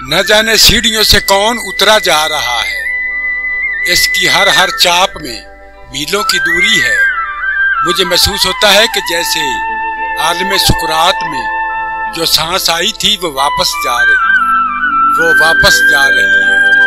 न जाने सीढ़ियों से कौन उतरा जा रहा है। इसकी हर हर चाप में मीलों की दूरी है। मुझे महसूस होता है कि जैसे आलम सुकरात में जो सांस आई थी, वो वापस जा रही वो वापस जा रही है।